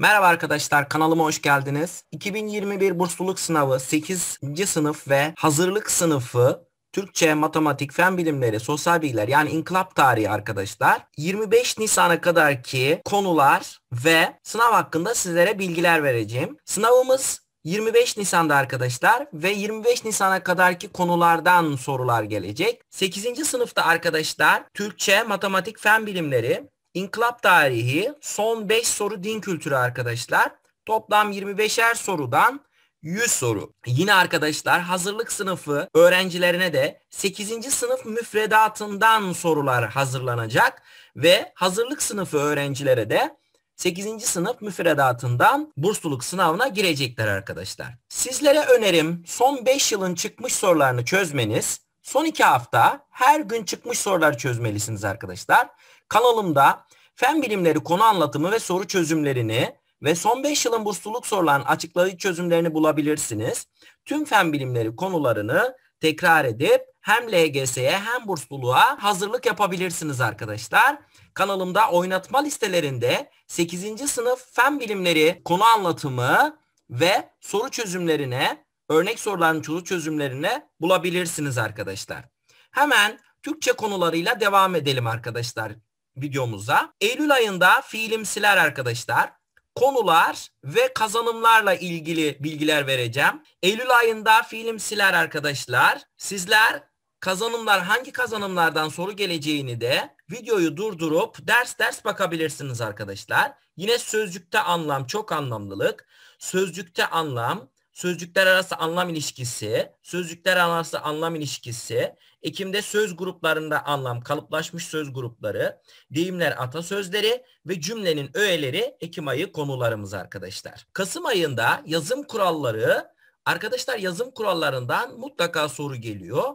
Merhaba arkadaşlar kanalıma hoş geldiniz. 2021 bursluluk sınavı 8. sınıf ve hazırlık sınıfı Türkçe, matematik, fen bilimleri, sosyal bilgiler yani inkılap tarihi arkadaşlar. 25 Nisan'a kadar ki konular ve sınav hakkında sizlere bilgiler vereceğim. Sınavımız 25 Nisan'da arkadaşlar ve 25 Nisan'a kadarki konulardan sorular gelecek. 8. sınıfta arkadaşlar Türkçe, matematik, fen bilimleri, İnkılap tarihi son 5 soru din kültürü arkadaşlar. Toplam 25'er sorudan 100 soru. Yine arkadaşlar hazırlık sınıfı öğrencilerine de 8. sınıf müfredatından sorular hazırlanacak ve hazırlık sınıfı öğrencilere de 8. sınıf müfredatından bursluluk sınavına girecekler arkadaşlar. Sizlere önerim son 5 yılın çıkmış sorularını çözmeniz. Son 2 hafta her gün çıkmış sorular çözmelisiniz arkadaşlar. Kanalımda fen bilimleri konu anlatımı ve soru çözümlerini ve son 5 yılın bursluluk sorularının açıklayıcı çözümlerini bulabilirsiniz. Tüm fen bilimleri konularını tekrar edip hem LGS'ye hem bursluluğa hazırlık yapabilirsiniz arkadaşlar. Kanalımda oynatma listelerinde 8. sınıf fen bilimleri konu anlatımı ve soru çözümlerine, örnek soruların soru çözümlerine bulabilirsiniz arkadaşlar. Hemen Türkçe konularıyla devam edelim arkadaşlar videomuza. Eylül ayında fiilimsiler arkadaşlar. Konular ve kazanımlarla ilgili bilgiler vereceğim. Eylül ayında fiilimsiler arkadaşlar. Sizler kazanımlar hangi kazanımlardan soru geleceğini de videoyu durdurup ders ders bakabilirsiniz arkadaşlar. Yine sözcükte anlam çok anlamlılık, sözcükte anlam, sözcükler arası anlam ilişkisi, sözcükler arası anlam ilişkisi, Ekim'de söz gruplarında anlam kalıplaşmış söz grupları, deyimler atasözleri ve cümlenin öğeleri Ekim ayı konularımız arkadaşlar. Kasım ayında yazım kuralları, arkadaşlar yazım kurallarından mutlaka soru geliyor.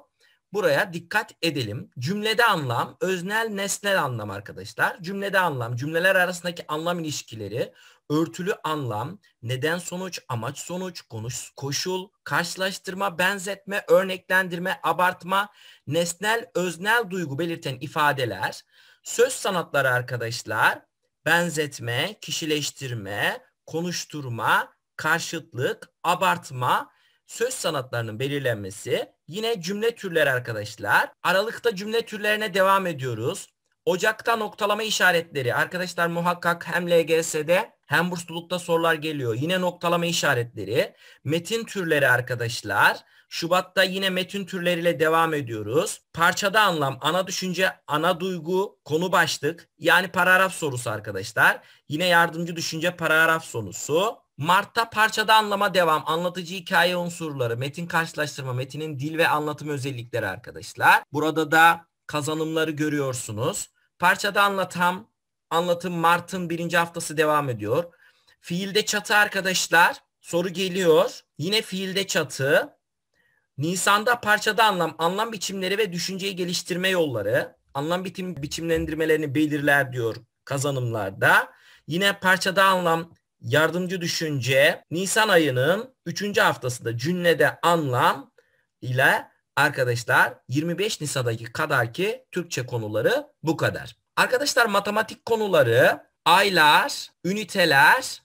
Buraya dikkat edelim. Cümlede anlam, öznel nesnel anlam arkadaşlar. Cümlede anlam, cümleler arasındaki anlam ilişkileri, örtülü anlam, neden sonuç, amaç sonuç, konuş, koşul, karşılaştırma, benzetme, örneklendirme, abartma, nesnel, öznel duygu belirten ifadeler, söz sanatları arkadaşlar, benzetme, kişileştirme, konuşturma, karşıtlık, abartma, söz sanatlarının belirlenmesi, yine cümle türleri arkadaşlar. Aralıkta cümle türlerine devam ediyoruz. Ocakta noktalama işaretleri. Arkadaşlar muhakkak hem LGS'de hem burslulukta sorular geliyor. Yine noktalama işaretleri. Metin türleri arkadaşlar. Şubat'ta yine metin türleriyle devam ediyoruz. Parçada anlam, ana düşünce, ana duygu, konu başlık. Yani paragraf sorusu arkadaşlar. Yine yardımcı düşünce paragraf sorusu. Mart'ta parçada anlama devam, anlatıcı hikaye unsurları, metin karşılaştırma, metinin dil ve anlatım özellikleri arkadaşlar. Burada da kazanımları görüyorsunuz. Parçada anlatam, anlatım Mart'ın birinci haftası devam ediyor. Fiilde çatı arkadaşlar. Soru geliyor. Yine fiilde çatı. Nisan'da parçada anlam, anlam biçimleri ve düşünceyi geliştirme yolları. Anlam biçim, biçimlendirmelerini belirler diyor kazanımlarda. Yine parçada anlam, yardımcı düşünce Nisan ayının 3. haftasında cümlede anlam ile arkadaşlar 25 Nisan'daki kadar ki Türkçe konuları bu kadar. Arkadaşlar matematik konuları aylar, üniteler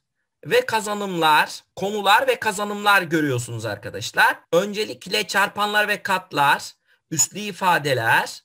ve kazanımlar, konular ve kazanımlar görüyorsunuz arkadaşlar. Öncelikle çarpanlar ve katlar, üslü ifadeler,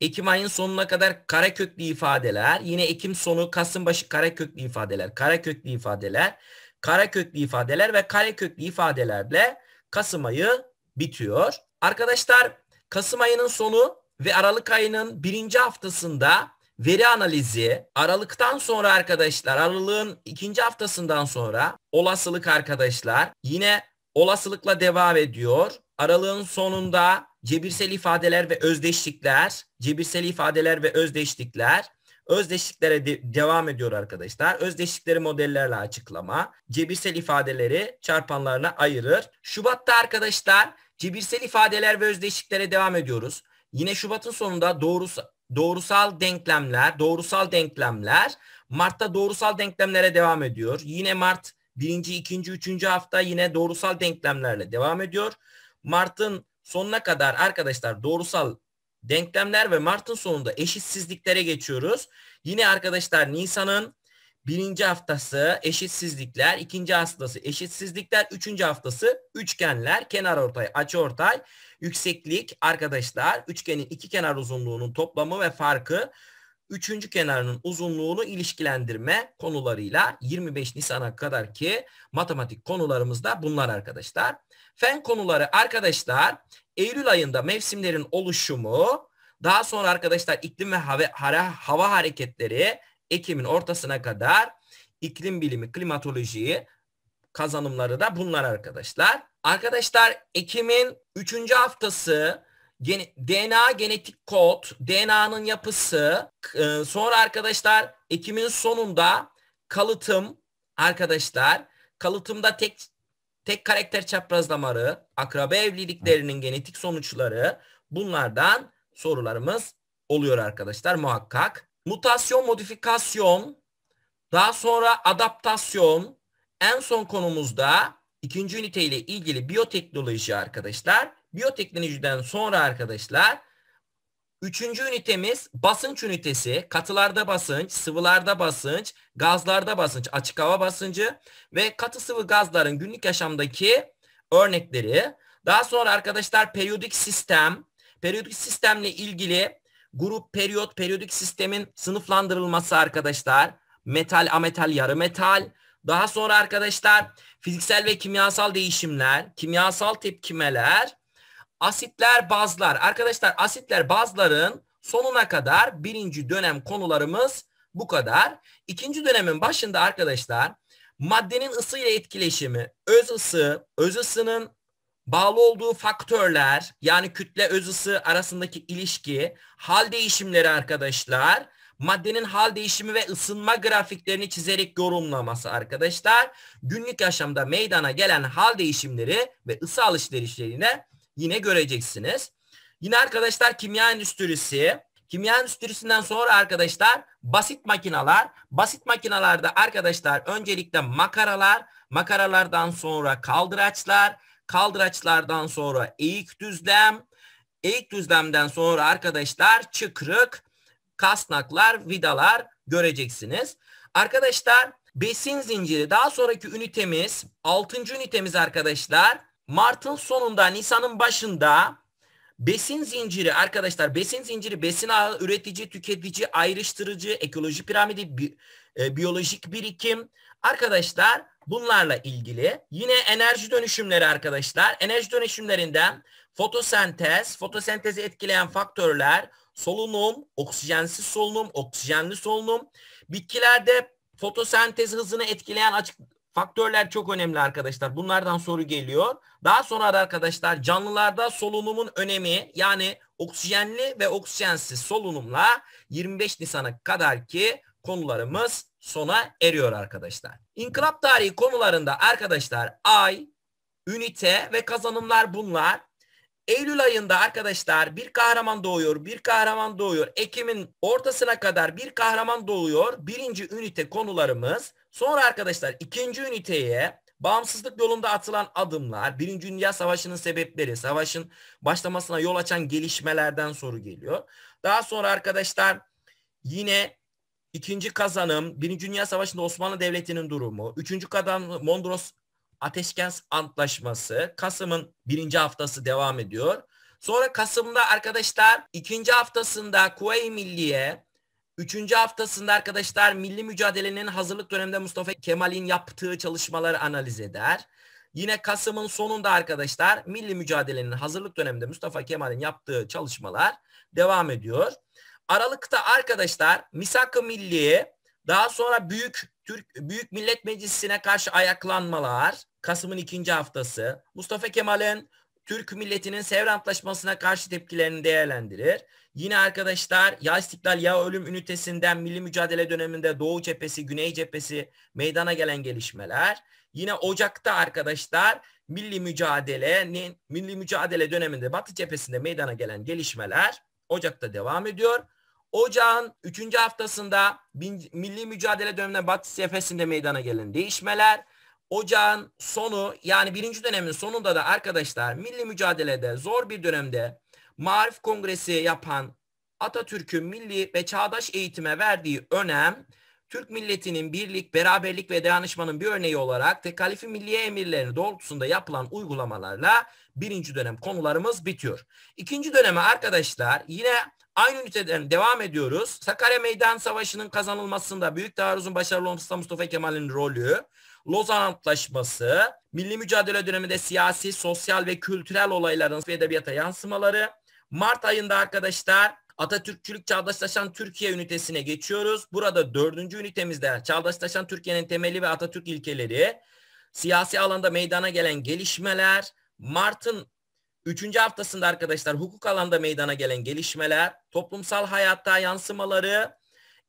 Ekim ayın sonuna kadar kareköklü ifadeler, yine Ekim sonu Kasım başı kareköklü ifadeler, kareköklü ifadeler, kareköklü ifadeler ve kareköklü ifadelerle Kasım ayı bitiyor. Arkadaşlar Kasım ayının sonu ve Aralık ayının birinci haftasında veri analizi Aralık'tan sonra arkadaşlar Aralık'ın ikinci haftasından sonra olasılık arkadaşlar yine olasılıkla devam ediyor. Aralığın sonunda cebirsel ifadeler ve özdeşlikler, cebirsel ifadeler ve özdeşlikler, özdeşliklere de devam ediyor arkadaşlar. Özdeşlikleri modellerle açıklama, cebirsel ifadeleri çarpanlarına ayırır. Şubat'ta arkadaşlar cebirsel ifadeler ve özdeşliklere devam ediyoruz. Yine Şubat'ın sonunda doğrusal, doğrusal denklemler, doğrusal denklemler, Mart'ta doğrusal denklemlere devam ediyor. Yine Mart birinci, ikinci, üçüncü hafta yine doğrusal denklemlerle devam ediyor. Mart'ın sonuna kadar arkadaşlar doğrusal denklemler ve Mart'ın sonunda eşitsizliklere geçiyoruz. Yine arkadaşlar Nisan'ın birinci haftası eşitsizlikler, ikinci haftası eşitsizlikler, üçüncü haftası üçgenler, kenar ortay, açı ortay, yükseklik arkadaşlar üçgenin iki kenar uzunluğunun toplamı ve farkı üçüncü kenarının uzunluğunu ilişkilendirme konularıyla 25 Nisan'a kadar ki matematik konularımız da bunlar arkadaşlar. Fen konuları arkadaşlar Eylül ayında mevsimlerin oluşumu, daha sonra arkadaşlar iklim ve hava, hava hareketleri Ekim'in ortasına kadar iklim bilimi, klimatolojiyi kazanımları da bunlar arkadaşlar. Arkadaşlar Ekim'in 3. haftası Gen DNA genetik kod, DNA'nın yapısı, e, sonra arkadaşlar Ekim'in sonunda kalıtım arkadaşlar. Kalıtımda tek tek karakter çaprazlamaları, akraba evliliklerinin genetik sonuçları bunlardan sorularımız oluyor arkadaşlar muhakkak. Mutasyon, modifikasyon, daha sonra adaptasyon, en son konumuzda ikinci ünite ile ilgili biyoteknoloji arkadaşlar. Biyoteknolojiden sonra arkadaşlar üçüncü ünitemiz basınç ünitesi. Katılarda basınç, sıvılarda basınç, gazlarda basınç, açık hava basıncı ve katı sıvı gazların günlük yaşamdaki örnekleri. Daha sonra arkadaşlar periyodik sistem, periyodik sistemle ilgili grup, periyot, periyodik sistemin sınıflandırılması arkadaşlar. Metal, ametal, yarı metal. Daha sonra arkadaşlar fiziksel ve kimyasal değişimler, kimyasal tepkimeler, asitler, bazlar. Arkadaşlar asitler, bazların sonuna kadar birinci dönem konularımız bu kadar. İkinci dönemin başında arkadaşlar maddenin ısı ile etkileşimi, öz ısı, öz ısının bağlı olduğu faktörler yani kütle öz ısı arasındaki ilişki, hal değişimleri arkadaşlar, maddenin hal değişimi ve ısınma grafiklerini çizerek yorumlaması arkadaşlar. Günlük yaşamda meydana gelen hal değişimleri ve ısı alışverişlerine yine göreceksiniz. Yine arkadaşlar kimya endüstrisi, kimya endüstrisinden sonra arkadaşlar basit makinalar, basit makinalarda arkadaşlar öncelikle makaralar, makaralardan sonra kaldıraçlar, kaldıraçlardan sonra eğik düzlem, eğik düzlemden sonra arkadaşlar çıkrık, kasnaklar, vidalar göreceksiniz. Arkadaşlar besin zinciri daha sonraki ünitemiz 6. ünitemiz arkadaşlar Mart'ın sonunda Nisan'ın başında besin zinciri arkadaşlar besin zinciri besin ağı üretici tüketici ayrıştırıcı ekoloji piramidi bi, e, biyolojik birikim arkadaşlar bunlarla ilgili yine enerji dönüşümleri arkadaşlar enerji dönüşümlerinden fotosentez fotosentezi etkileyen faktörler solunum, oksijensiz solunum, oksijenli solunum. Bitkilerde fotosentez hızını etkileyen açık faktörler çok önemli arkadaşlar. Bunlardan soru geliyor. Daha sonra da arkadaşlar canlılarda solunumun önemi yani oksijenli ve oksijensiz solunumla 25 Nisan'a kadar ki konularımız sona eriyor arkadaşlar. İnkılap tarihi konularında arkadaşlar ay, ünite ve kazanımlar bunlar. Eylül ayında arkadaşlar bir kahraman doğuyor, bir kahraman doğuyor. Ekim'in ortasına kadar bir kahraman doğuyor. Birinci ünite konularımız. Sonra arkadaşlar ikinci üniteye bağımsızlık yolunda atılan adımlar, Birinci Dünya Savaşı'nın sebepleri, savaşın başlamasına yol açan gelişmelerden soru geliyor. Daha sonra arkadaşlar yine ikinci kazanım, Birinci Dünya Savaşı'nda Osmanlı Devleti'nin durumu, üçüncü kazanım Mondros Ateşkes Antlaşması Kasım'ın birinci haftası devam ediyor. Sonra Kasım'da arkadaşlar ikinci haftasında Kuvayi Milliye, üçüncü haftasında arkadaşlar milli mücadelenin hazırlık döneminde Mustafa Kemal'in yaptığı çalışmaları analiz eder. Yine Kasım'ın sonunda arkadaşlar milli mücadelenin hazırlık döneminde Mustafa Kemal'in yaptığı çalışmalar devam ediyor. Aralıkta arkadaşlar Misak-ı Milliye daha sonra Büyük Türk Büyük Millet Meclisi'ne karşı ayaklanmalar, Kasım'ın ikinci haftası, Mustafa Kemal'in Türk milletinin Sevr Antlaşması'na karşı tepkilerini değerlendirir. Yine arkadaşlar ya istiklal ya ölüm ünitesinden milli mücadele döneminde Doğu cephesi, Güney cephesi meydana gelen gelişmeler. Yine Ocak'ta arkadaşlar milli mücadelenin milli mücadele döneminde Batı cephesinde meydana gelen gelişmeler Ocak'ta devam ediyor. Ocağın 3. haftasında milli mücadele döneminde Batı cephesinde meydana gelen değişmeler. Ocağın sonu yani birinci dönemin sonunda da arkadaşlar milli mücadelede zor bir dönemde Marif Kongresi yapan Atatürk'ün milli ve çağdaş eğitime verdiği önem Türk milletinin birlik, beraberlik ve dayanışmanın bir örneği olarak tekalifi milliye emirlerini doğrultusunda yapılan uygulamalarla birinci dönem konularımız bitiyor. İkinci döneme arkadaşlar yine aynı üniteden devam ediyoruz. Sakarya Meydan Savaşı'nın kazanılmasında Büyük Taarruz'un başarılı olmasında Mustafa Kemal'in rolü, Lozan Antlaşması, milli mücadele döneminde siyasi, sosyal ve kültürel olayların edebiyata yansımaları, Mart ayında arkadaşlar Atatürkçülük Çağdaşlaşan Türkiye ünitesine geçiyoruz. Burada dördüncü ünitemizde Çağdaşlaşan Türkiye'nin temeli ve Atatürk ilkeleri, siyasi alanda meydana gelen gelişmeler, Mart'ın üçüncü haftasında arkadaşlar hukuk alanda meydana gelen gelişmeler, toplumsal hayatta yansımaları,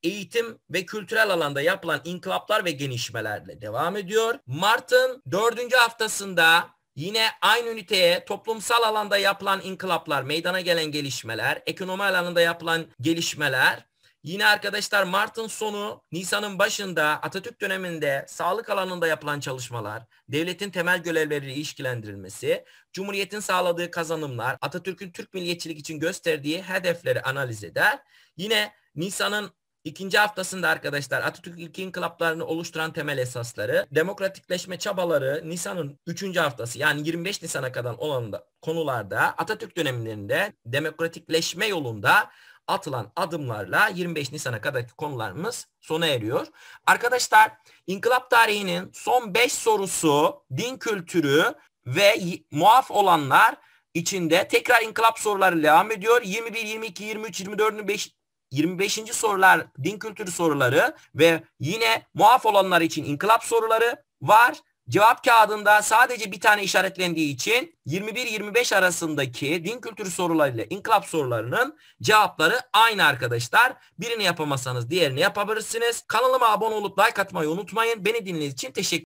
eğitim ve kültürel alanda yapılan inkılaplar ve gelişmelerle devam ediyor. Mart'ın dördüncü haftasında Yine aynı üniteye toplumsal alanda yapılan inkılaplar, meydana gelen gelişmeler, ekonomi alanında yapılan gelişmeler, yine arkadaşlar Mart'ın sonu, Nisan'ın başında Atatürk döneminde sağlık alanında yapılan çalışmalar, devletin temel görevleriyle ilişkilendirilmesi, Cumhuriyet'in sağladığı kazanımlar, Atatürk'ün Türk milliyetçilik için gösterdiği hedefleri analiz eder. Yine Nisan'ın İkinci haftasında arkadaşlar Atatürk ilk inkılaplarını oluşturan temel esasları, demokratikleşme çabaları Nisan'ın üçüncü haftası yani 25 Nisan'a kadar olan da, konularda Atatürk dönemlerinde demokratikleşme yolunda atılan adımlarla 25 Nisan'a kadarki konularımız sona eriyor. Arkadaşlar inkılap tarihinin son 5 sorusu din kültürü ve muaf olanlar içinde tekrar inkılap soruları devam ediyor. 21, 22, 23, 24, 25 25. sorular din kültürü soruları ve yine muaf olanlar için inkılap soruları var. Cevap kağıdında sadece bir tane işaretlendiği için 21-25 arasındaki din kültürü sorularıyla inkılap sorularının cevapları aynı arkadaşlar. Birini yapamazsanız diğerini yapabilirsiniz. Kanalıma abone olup like atmayı unutmayın. Beni dinlediğiniz için teşekkür